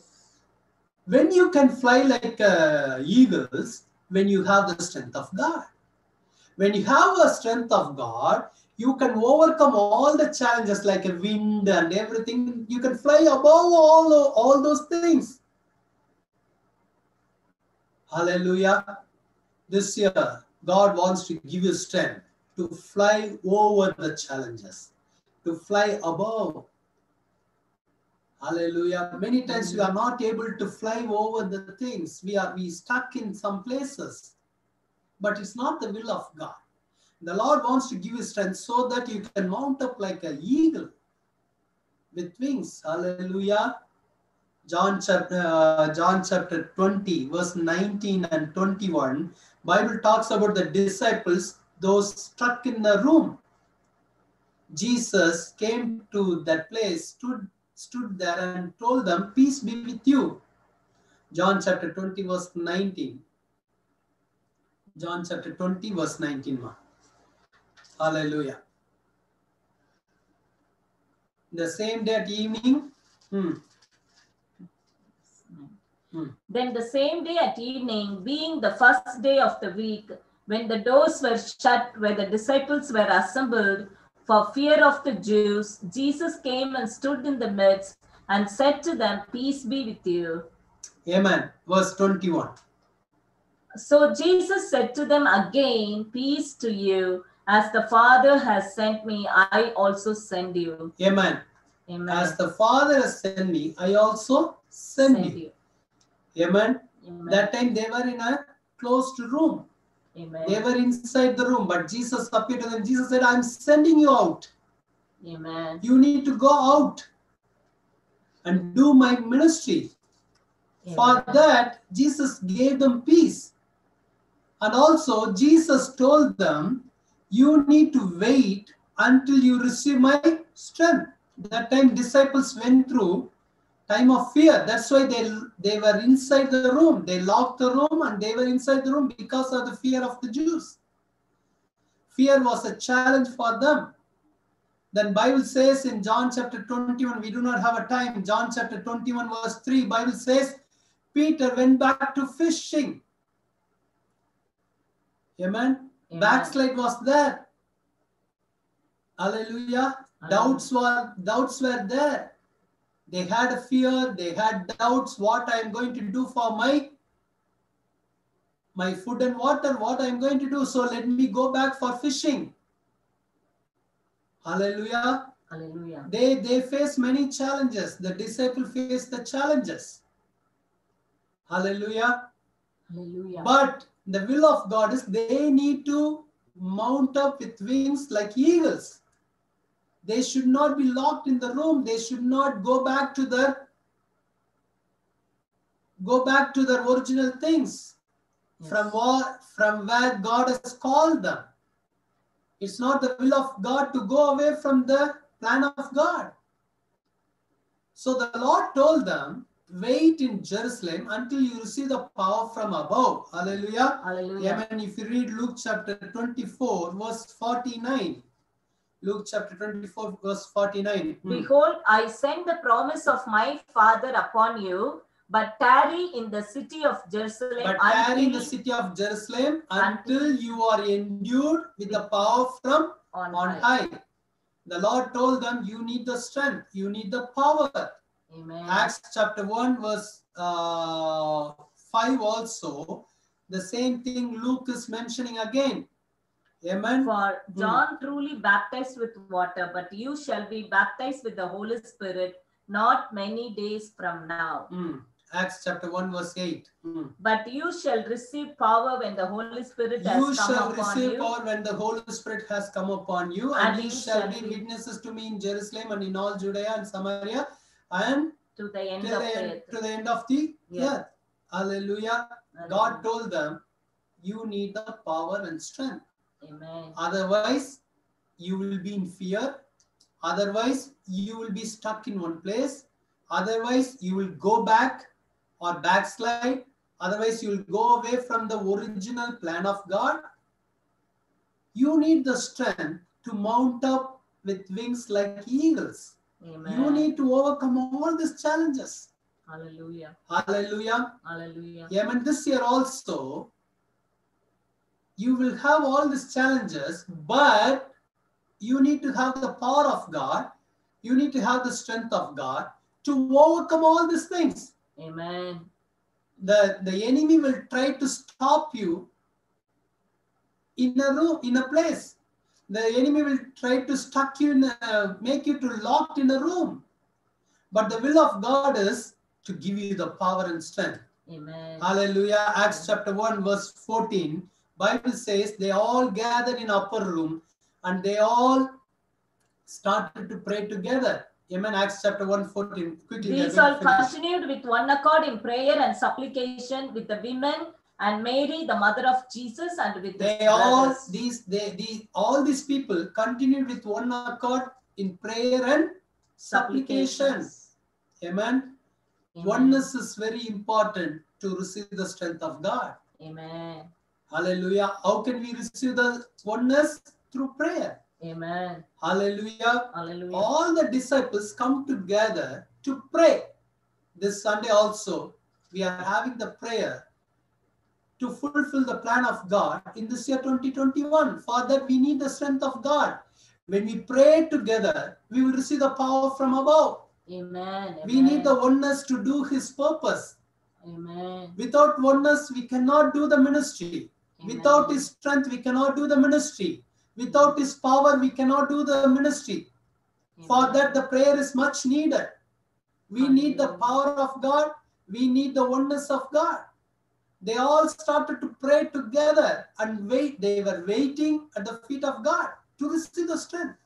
When you can fly like uh, eagles, when you have the strength of God. When you have a strength of God, you can overcome all the challenges like a wind and everything. You can fly above all, all those things. Hallelujah. This year, God wants to give you strength to fly over the challenges, to fly above. Hallelujah. Many times we are not able to fly over the things. We are we stuck in some places. But it's not the will of God. The Lord wants to give you strength so that you can mount up like an eagle with wings. Hallelujah. John chapter uh, John chapter 20 verse 19 and 21 Bible talks about the disciples those stuck in the room. Jesus came to that place stood stood there and told them peace be with you. John chapter 20 verse 19. John chapter 20 verse 19 ma. Hallelujah. The same day at evening. hmm, Hmm. Then the same day at evening, being the first day of the week, when the doors were shut where the disciples were assembled for fear of the Jews, Jesus came and stood in the midst and said to them, Peace be with you. Amen. Verse 21. So Jesus said to them again, Peace to you. As the Father has sent me, I also send you. Amen. Amen. As the Father has sent me, I also send Send you. you. Amen. Amen. That time they were in a closed room. Amen. They were inside the room, but Jesus appeared to them. Jesus said, I'm sending you out. Amen. You need to go out and do my ministry. For that, Jesus gave them peace. And also, Jesus told them, You need to wait until you receive my strength. That time, disciples went through time of fear. That's why they, they were inside the room. They locked the room and they were inside the room because of the fear of the Jews. Fear was a challenge for them. Then Bible says in John chapter 21, we do not have a time. John chapter 21 verse 3, Bible says, Peter went back to fishing. Amen. Amen. Backslide was there. Hallelujah. Doubts were doubts were there. They had a fear, they had doubts what I am going to do for my my food and water, what I am going to do. So let me go back for fishing. Hallelujah. Hallelujah. They they face many challenges. The disciple faced the challenges. Hallelujah. Hallelujah. But the will of God is they need to mount up with wings like eagles. They should not be locked in the room. They should not go back to their go back to their original things from Yes. what from where God has called them. It's not the will of God to go away from the plan of God. So the Lord told them, wait in Jerusalem until you receive the power from above. Hallelujah. Hallelujah. Amen. If you read Luke chapter 24, verse 49. Luke chapter 24, verse 49. Hmm. Behold, I send the promise of my Father upon you, but tarry in the city of Jerusalem But tarry in the city of Jerusalem until you are endued with the power from on, on high. high. The Lord told them, You need the strength, you need the power. Amen. Acts chapter 1, verse uh, 5 also, the same thing Luke is mentioning again. Amen. For John truly baptized with water, but you shall be baptized with the Holy Spirit not many days from now. Mm. Acts chapter 1, verse 8. Mm. But you shall receive power when the Holy Spirit has come upon You come shall receive you. power when the Holy Spirit has come upon you, and, And you you shall shall be be- witnesses to me in Jerusalem and in all Judea and Samaria and to the end to of the, end, to the end of the Yeah. earth. Hallelujah. God told them, You need the power and strength. Amen. Otherwise, you will be in fear. Otherwise, you will be stuck in one place. Otherwise, you will go back or backslide. Otherwise, you will go away from the original plan of God. You need the strength to mount up with wings like eagles. Amen. You need to overcome all these challenges. Hallelujah. Hallelujah. Hallelujah. Amen, this year also, you will have all these challenges, but you need to have the power of God. You need to have the strength of God to overcome all these things. Amen. The, the enemy will try to stop you in a room, in a place. The enemy will try to stuck you in a, make you to locked in a room. But the will of God is to give you the power and strength. Amen. Hallelujah. Acts chapter 1, verse 14. Bible says they all gathered in upper room and they all started to pray together. Amen. Acts chapter 1, 14. Quickly. These all continued with one accord in prayer and supplication with the women and Mary, the mother of Jesus, and with They all these they these all these people continued with one accord in prayer and supplication. Supplications. Amen. Amen. Oneness is very important to receive the strength of God. Amen. Hallelujah. How can we receive the oneness? Through prayer. Amen. Hallelujah. Hallelujah. all the disciples come together to pray. This Sunday also, we are having the prayer to fulfill the plan of God in this year 2021. For that, we need the strength of God. When we pray together, we will receive the power from above. Amen. We need the oneness to do His purpose. Amen. Without oneness, we cannot do the ministry. Amen. Without His strength, we cannot do the ministry. Without His power, we cannot do the ministry. For that, the prayer is much needed. We need the power of God. We need the oneness of God. They all started to pray together and wait. They were waiting at the feet of God to receive the strength.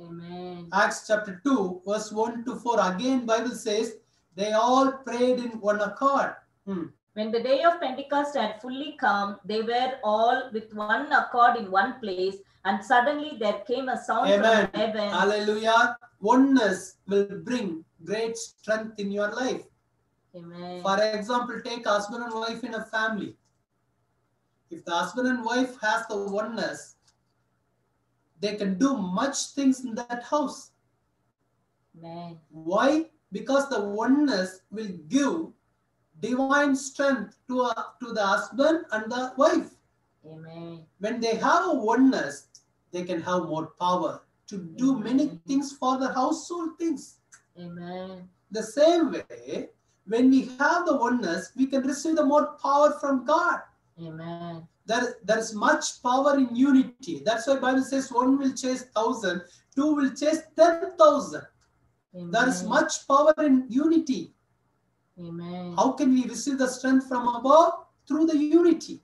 Amen. Acts chapter 2, verse 1 to 4. Again, Bible says they all prayed in one accord. Hmm. When the day of Pentecost had fully come, they were all with one accord in one place, and suddenly there came a sound Amen. from heaven. Hallelujah. Oneness will bring great strength in your life. Amen. For example, take husband and wife in a family. If the husband and wife has the oneness, they can do much things in that house. Amen. Why? Because the oneness will give divine strength to, a, to the husband and the wife. Amen. When they have a oneness, they can have more power to do many things for the household things. Amen. The same way, when we have the oneness, we can receive the more power from God. Amen. There, there is much power in unity. That's why Bible says one will chase thousand, two will chase ten thousand. Amen. There is much power in unity. Amen. How can we receive the strength from above? Through the unity.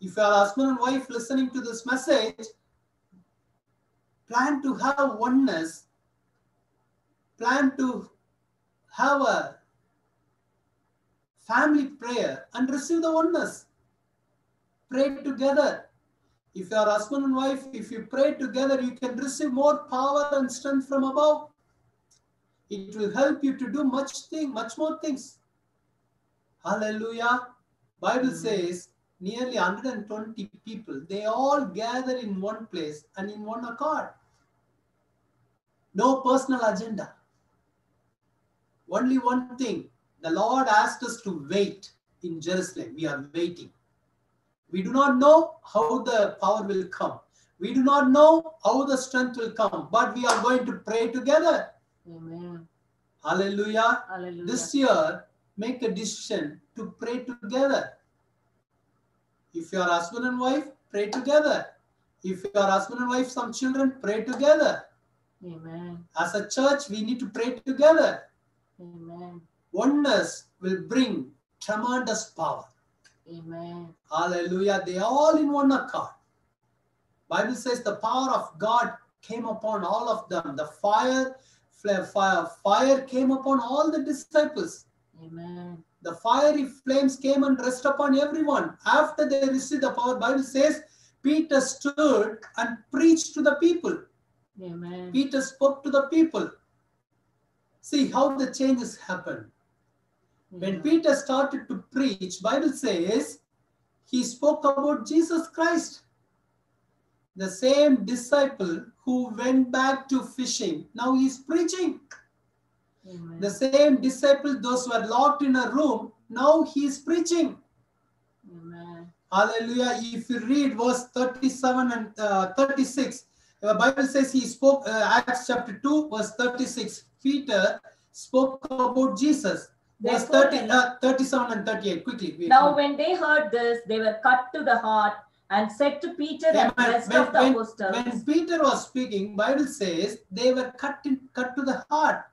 If you are husband and wife listening to this message, plan to have oneness, plan to have a family prayer and receive the oneness. Pray together. If you are husband and wife, if you pray together, you can receive more power and strength from above. It will help you to do much thing, much more things. Hallelujah. Bible says nearly 120 people, they all gather in one place and in one accord. No personal agenda. Only one thing. The Lord asked us to wait in Jerusalem. We are waiting. We do not know how the power will come. We do not know how the strength will come, but we are going to pray together. Amen. Hallelujah. Hallelujah. This year, make a decision to pray together. If you are husband and wife, pray together. If you are husband and wife, some children, pray together. Amen. As a church, we need to pray together. Amen. Oneness will bring tremendous power. Amen. Hallelujah. They are all in one accord. Bible says the power of God came upon all of them. The fire, fire, fire came upon all the disciples. Amen. The fiery flames came and rest upon everyone. After they received the power, Bible says Peter stood and preached to the people. Amen. Peter spoke to the people. See how the changes happened. When Peter started to preach, Bible says he spoke about Jesus Christ. The same disciple who went back to fishing, now he's preaching. Amen. The same disciple, those who were locked in a room, now he is preaching. Amen. Hallelujah. If you read verse 37 and uh, 36, the Bible says he spoke, uh, Acts chapter 2, verse 36. Peter spoke about Jesus. Therefore, 30, uh, 37 and 38. Quickly. we- Now, when they heard this, they were cut to the heart and said to Peter and the rest When, of the when- apostles, when Peter was speaking, Bible says they were cut in, cut to the heart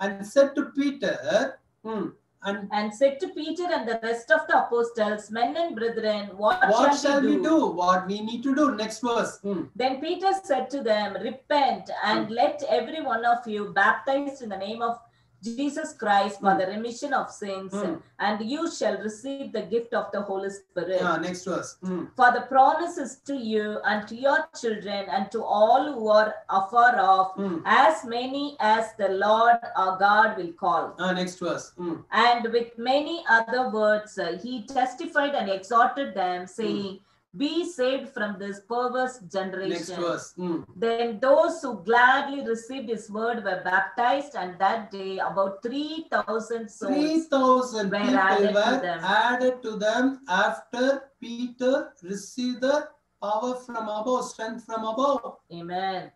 and said to Peter, hmm, and and said to Peter and the rest of the apostles, Men and brethren, what, what shall, we, do? What we need to do? Next verse. Hmm. Then Peter said to them, Repent and let every one of you baptized in the name of Jesus Christ for Hmm. the remission of sins, Hmm. and you shall receive the gift of the Holy Spirit. Yeah, next verse. Hmm. For the promise is to you and to your children and to all who are afar off, Hmm. as many as the Lord our God will call. Ah, next verse. Hmm. And with many other words, uh, he testified and exhorted them, saying, Be saved from this perverse Next generation. verse. Hmm. Then those who gladly received his word were baptized, and that day about 3,000 souls. 3,000 were people added to were them. added to them after Peter received the power from above, strength from above. Amen.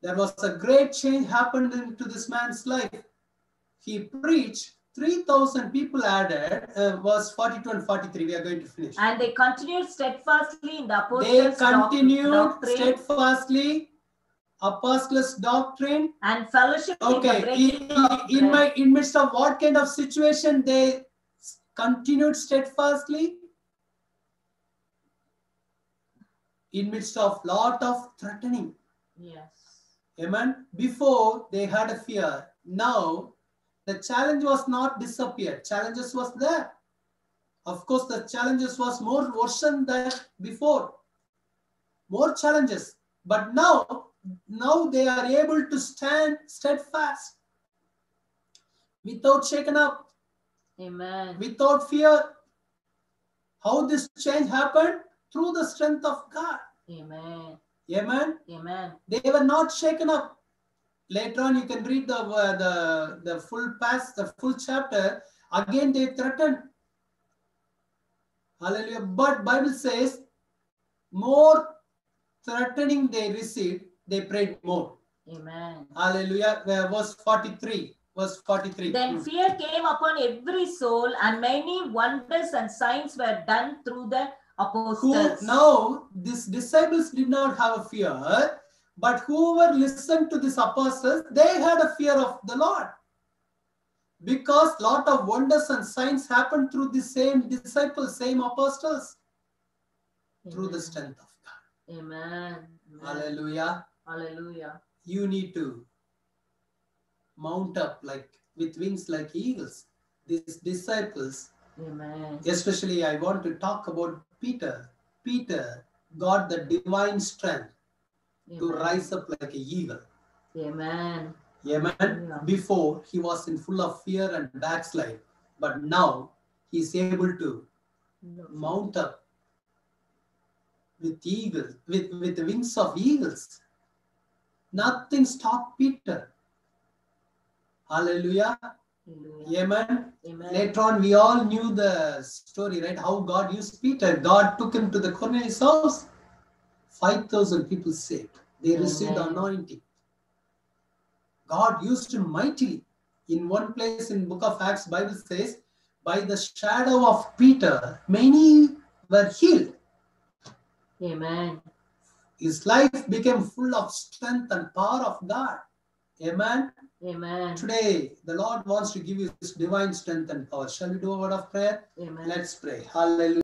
There was a great change happened into this man's life. He preached, 3,000 people added, uh, verse 42 and 43. We are going to finish. And they continued steadfastly in the They apostles' doc- continued doctrine steadfastly apostles' doctrine. and fellowship Okay, breaking in, in my in midst of what kind of situation they continued steadfastly? In midst of lot of threatening. Yes. Amen. Before they had a fear. Now the challenge was not disappeared. Challenges was there. Of course, the challenges was more worsen than before. More challenges. But now, now they are able to stand steadfast without shaken up, Amen. without fear. How this change happened? Through the strength of God. Amen. Amen. Amen. they were not shaken up later on you can read the uh, the the full pass the full chapter. Again they threatened hallelujah. But bible says more threatening they received they prayed more. Amen. hallelujah. Verse 43 verse 43 Then Hmm. fear came upon every soul, and many wonders and signs were done through the who apostles. now these disciples did not have a fear but whoever listened to these apostles they had a fear of the lord because lot of wonders and signs happened through the same disciples same apostles through the strength of god Amen. Amen. hallelujah Hallelujah. you need to mount up like with wings like eagles these disciples Amen. especially i want to talk about peter peter got the divine strength to rise up like an eagle. Amen. Amen. Yeah. Before he was in full of fear and backslide, but now he is able to mount up with eagles, with, with the wings of eagles. Nothing stopped Peter. Hallelujah. Hallelujah. Amen. Amen. Later on, we all knew the story, right? How God used Peter. God took him to the Cornelius house. 5,000 people saved. They received Amen. anointing. God used him mightily. In one place in book of Acts, Bible says, by the shadow of Peter, many were healed. Amen. His life became full of strength and power of God. Amen. Amen. Today, the Lord wants to give you this divine strength and power. Shall we do a word of prayer? Amen. Let's pray. Hallelujah.